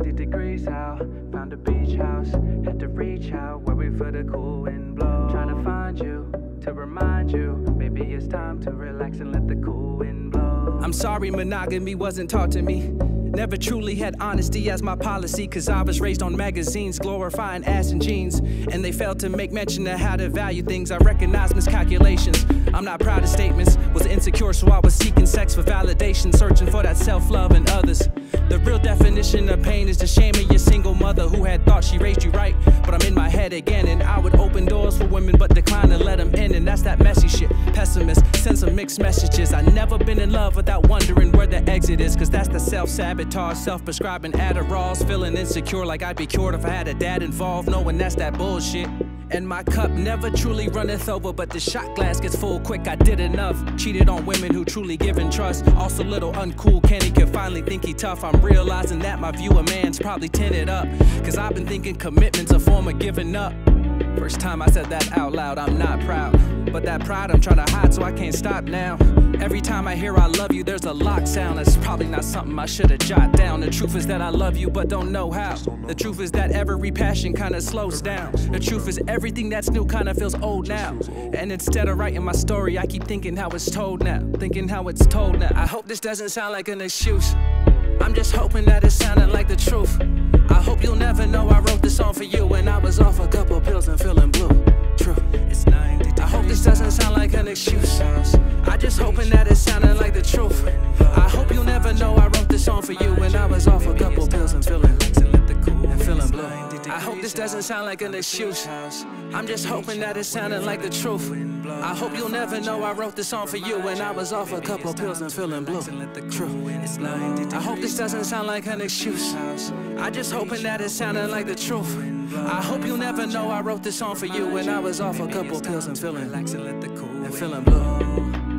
90 degrees out. Found a beach house, had to reach out feel the cool wind blow. Trying to find you to remind you, maybe it's time to relax and let the cool wind blow. I'm sorry, monogamy wasn't taught to me. Never truly had honesty as my policy, cause I was raised on magazines glorifying ass and jeans. And they failed to make mention of how to value things. I recognize miscalculations. I'm not proud of statements. Was insecure, so I was seeking sex for validation, searching for that self love of pain is the shame of your single mother who had thought she raised you right. But I'm in my head again, and I would open doors for women, but decline to let them in. And that's that messy shit. Pessimist, send some mixed messages. I never been in love without wondering where the exit is, cause that's the self sabotage, self prescribing Adderalls. Feeling insecure like I'd be cured if I had a dad involved, knowing that's that bullshit. And my cup never truly runneth over, but the shot glass gets full quick. I did enough. Cheated on women who truly given trust. Also, little uncool Kenny can finally think he tough. I'm realizing that my view of man's probably tinted up. Cause I've been thinking commitment's a form of giving up. First time I said that out loud, I'm not proud. But that pride I'm trying to hide, so I can't stop now. Every time I hear I love you, there's a lock sound. That's probably not something I should have jot down. The truth is that I love you, but don't know how. The truth is that every passion kinda slows down. The truth is everything that's new kinda feels old now. And instead of writing my story, I keep thinking how it's told now. Thinking how it's told now. I hope this doesn't sound like an excuse. I'm just hoping that it sounded for you when I was off a couple pills and feeling blue. True. It's 90 I hope this doesn't sound like an excuse. I just hoping that it sounded like the truth. I hope you'll never know I wrote this song for you when I was off hope this doesn't sound like an excuse. I'm just hoping that it sounded like the truth. I hope you'll never know I wrote this song for you when I was off a couple pills and feeling blue. True. I hope this doesn't sound like an excuse. I'm just hoping that it sounded like the truth. I hope you'll never know I wrote this song for you when I was off a couple pills and feeling and feeling blue.